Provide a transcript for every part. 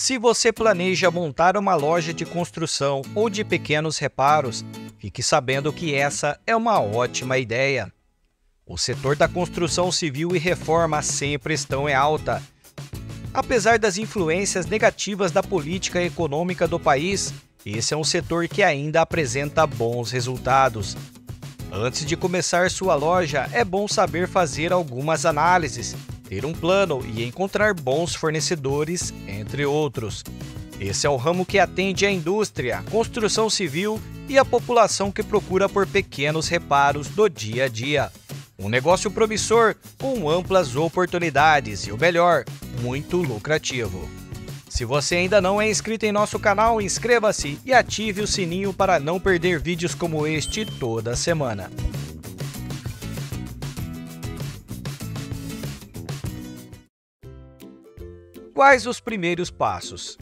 Se você planeja montar uma loja de construção ou de pequenos reparos, fique sabendo que essa é uma ótima ideia. O setor da construção civil e reforma sempre estão em alta. Apesar das influências negativas da política econômica do país, esse é um setor que ainda apresenta bons resultados. Antes de começar sua loja, é bom saber fazer algumas análises ter um plano e encontrar bons fornecedores, entre outros. Esse é o ramo que atende a indústria, construção civil e a população que procura por pequenos reparos do dia a dia. Um negócio promissor com amplas oportunidades e o melhor, muito lucrativo. Se você ainda não é inscrito em nosso canal, inscreva-se e ative o sininho para não perder vídeos como este toda semana. Quais os primeiros passos?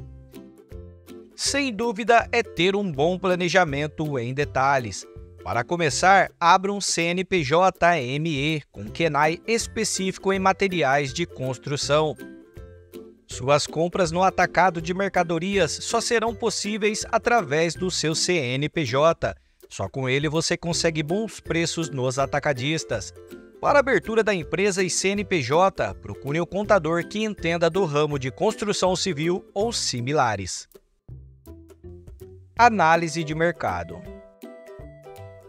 Sem dúvida é ter um bom planejamento em detalhes. Para começar, abra um CNPJ-ME com KENAI específico em materiais de construção. Suas compras no atacado de mercadorias só serão possíveis através do seu CNPJ. Só com ele você consegue bons preços nos atacadistas. Para abertura da empresa e CNPJ, procure um contador que entenda do ramo de construção civil ou similares. Análise de mercado.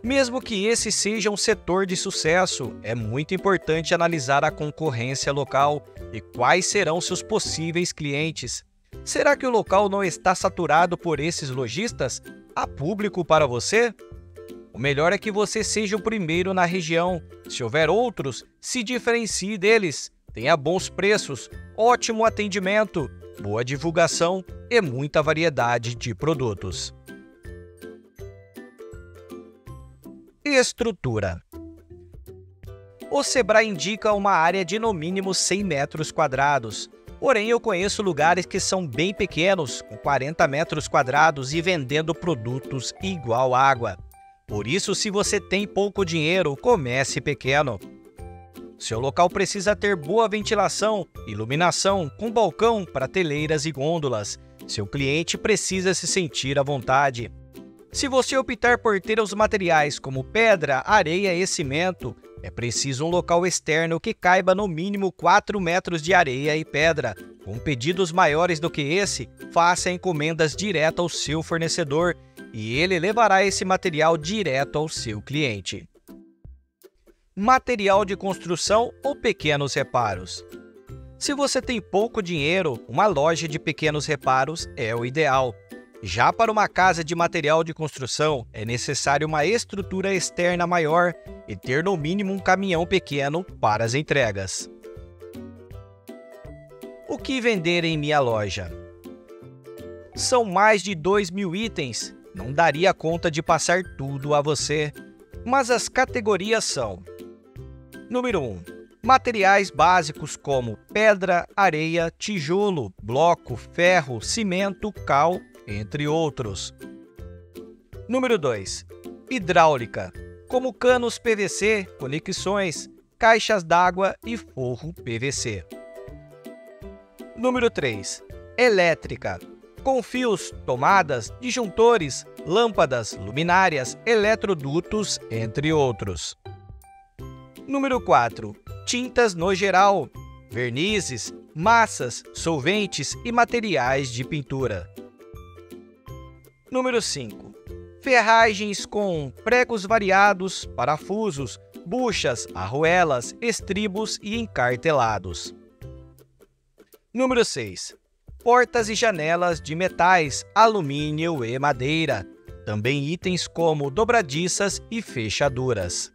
Mesmo que esse seja um setor de sucesso, é muito importante analisar a concorrência local e quais serão seus possíveis clientes. Será que o local não está saturado por esses lojistas? Há público para você? O melhor é que você seja o primeiro na região. Se houver outros, se diferencie deles. Tenha bons preços, ótimo atendimento, boa divulgação e muita variedade de produtos. Estrutura O Sebrae indica uma área de no mínimo 100 metros quadrados. Porém, eu conheço lugares que são bem pequenos, com 40 metros quadrados e vendendo produtos igual água. Por isso, se você tem pouco dinheiro, comece pequeno. Seu local precisa ter boa ventilação, iluminação, com balcão, prateleiras e gôndolas. Seu cliente precisa se sentir à vontade. Se você optar por ter os materiais como pedra, areia e cimento, é preciso um local externo que caiba no mínimo 4 metros de areia e pedra. Com pedidos maiores do que esse, faça encomendas direto ao seu fornecedor e ele levará esse material direto ao seu cliente. Material de construção ou pequenos reparos. Se você tem pouco dinheiro, uma loja de pequenos reparos é o ideal. Já para uma casa de material de construção, é necessário uma estrutura externa maior e ter no mínimo um caminhão pequeno para as entregas. O que vender em minha loja? São mais de 2 mil itens não daria conta de passar tudo a você, mas as categorias são: Número 1. Materiais básicos como pedra, areia, tijolo, bloco, ferro, cimento, cal, entre outros. Número 2. Hidráulica, como canos PVC, conexões, caixas d'água e forro PVC. Número 3. Elétrica, com fios, tomadas, disjuntores, lâmpadas, luminárias, eletrodutos, entre outros. Número 4. Tintas no geral, vernizes, massas, solventes e materiais de pintura. Número 5. Ferragens com pregos variados, parafusos, buchas, arruelas, estribos e encartelados. Número 6 portas e janelas de metais, alumínio e madeira, também itens como dobradiças e fechaduras.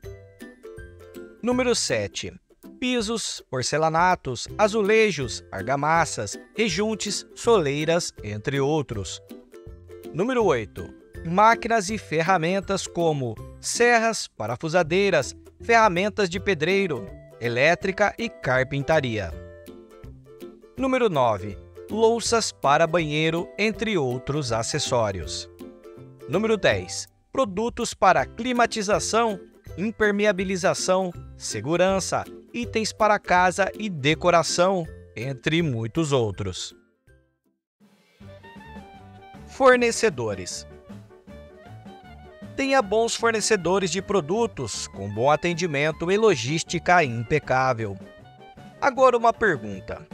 Número 7. Pisos, porcelanatos, azulejos, argamassas, rejuntes, soleiras, entre outros. Número 8. Máquinas e ferramentas como serras, parafusadeiras, ferramentas de pedreiro, elétrica e carpintaria. Número 9 louças para banheiro, entre outros acessórios. Número 10. Produtos para climatização, impermeabilização, segurança, itens para casa e decoração, entre muitos outros. Fornecedores Tenha bons fornecedores de produtos, com bom atendimento e logística impecável. Agora uma pergunta: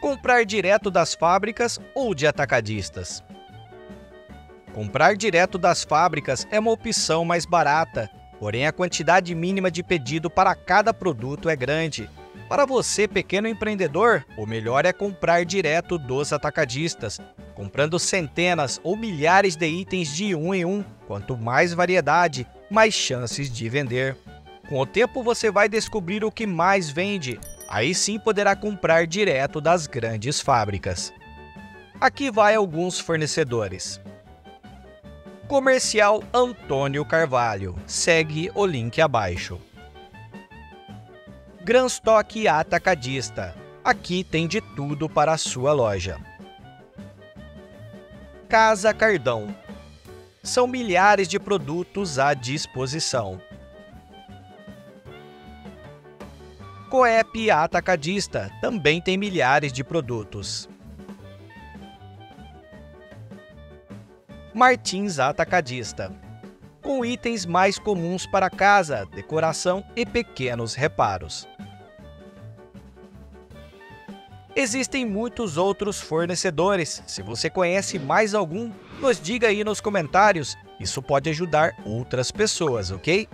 comprar direto das fábricas ou de atacadistas? Comprar direto das fábricas é uma opção mais barata, porém a quantidade mínima de pedido para cada produto é grande. Para você, pequeno empreendedor, o melhor é comprar direto dos atacadistas, comprando centenas ou milhares de itens de um em um. Quanto mais variedade, mais chances de vender. Com o tempo você vai descobrir o que mais vende. Aí sim poderá comprar direto das grandes fábricas. Aqui vai alguns fornecedores. Comercial Antônio Carvalho. Segue o link abaixo. Gran Stock Atacadista. Aqui tem de tudo para a sua loja. Casa Cardão. São milhares de produtos à disposição. Coep Atacadista também tem milhares de produtos. Martins Atacadista com itens mais comuns para casa, decoração e pequenos reparos. Existem muitos outros fornecedores. Se você conhece mais algum, nos diga aí nos comentários. Isso pode ajudar outras pessoas, ok?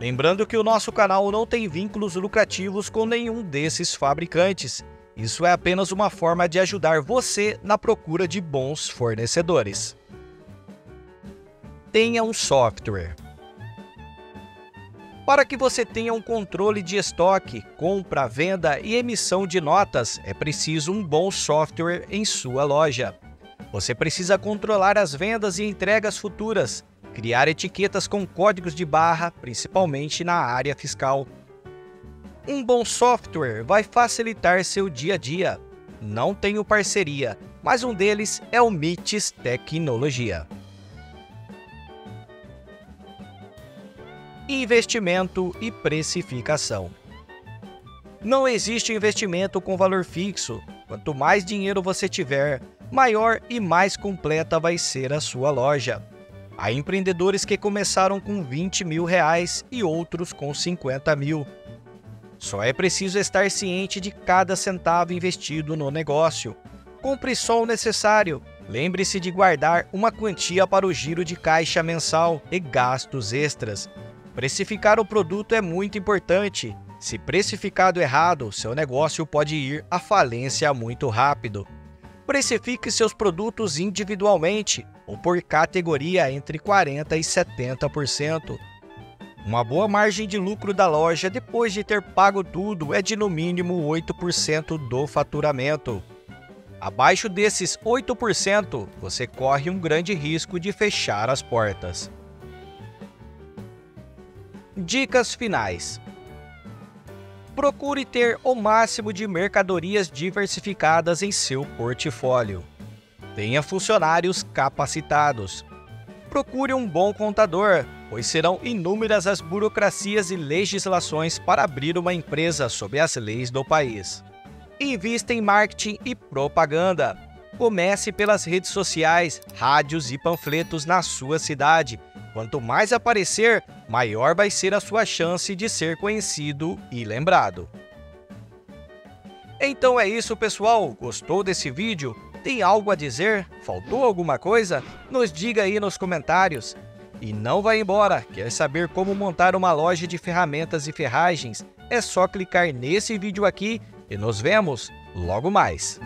Lembrando que o nosso canal não tem vínculos lucrativos com nenhum desses fabricantes. Isso é apenas uma forma de ajudar você na procura de bons fornecedores. Tenha um software. Para que você tenha um controle de estoque, compra, venda e emissão de notas, é preciso um bom software em sua loja. Você precisa controlar as vendas e entregas futuras, criar etiquetas com códigos de barra, principalmente na área fiscal. Um bom software vai facilitar seu dia a dia. Não tenho parceria, mas um deles é o MITS Tecnologia. investimento e precificação. Não existe investimento com valor fixo. Quanto mais dinheiro você tiver, maior e mais completa vai ser a sua loja. Há empreendedores que começaram com 20 mil reais e outros com 50 mil. Só é preciso estar ciente de cada centavo investido no negócio. Compre só o necessário. Lembre-se de guardar uma quantia para o giro de caixa mensal e gastos extras. Precificar o produto é muito importante. Se precificado errado, seu negócio pode ir à falência muito rápido. Precifique seus produtos individualmente ou por categoria entre 40% e 70%. Uma boa margem de lucro da loja depois de ter pago tudo é de no mínimo 8% do faturamento. Abaixo desses 8%, você corre um grande risco de fechar as portas. Dicas finais. Procure ter o máximo de mercadorias diversificadas em seu portfólio. Tenha funcionários capacitados. Procure um bom contador, pois serão inúmeras as burocracias e legislações para abrir uma empresa sob as leis do país. Invista em marketing e propaganda. Comece pelas redes sociais, rádios e panfletos na sua cidade Quanto mais aparecer, maior vai ser a sua chance de ser conhecido e lembrado. Então é isso, pessoal. Gostou desse vídeo? Tem algo a dizer? Faltou alguma coisa? Nos diga aí nos comentários. E não vá embora. Quer saber como montar uma loja de ferramentas e ferragens? É só clicar nesse vídeo aqui e nos vemos logo mais.